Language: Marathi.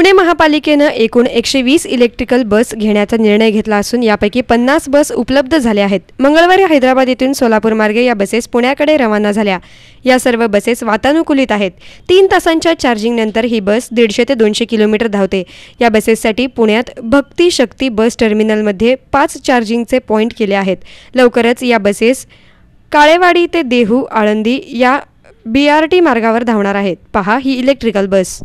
पुणे महापालिकेनं एकूण एकशे वीस इलेक्ट्रिकल बस घेण्याचा निर्णय घेतला असून यापैकी पन्नास बस उपलब्ध झाल्या आहेत. मंगळवारी हैदराबाद येथून सोलापूर मार्गे या बसेस पुण्याकडे रवाना झाल्या. या सर्व बसेस वातानुकूलित आहेत. तीन तासांच्या चार्जिंगनंतर ही बस दीडशे ते दोनशे किलोमीटर धावते. या बसेससाठी पुण्यात भक्ती शक्ती बस टर्मिनलमध्ये पाच चार्जिंगचे पॉईंट केले आहेत. लवकरच या बसेस काळेवाडी ते देहू आळंदी या बी आर टी मार्गावर धावणार आहेत. पहा ही इलेक्ट्रिकल बस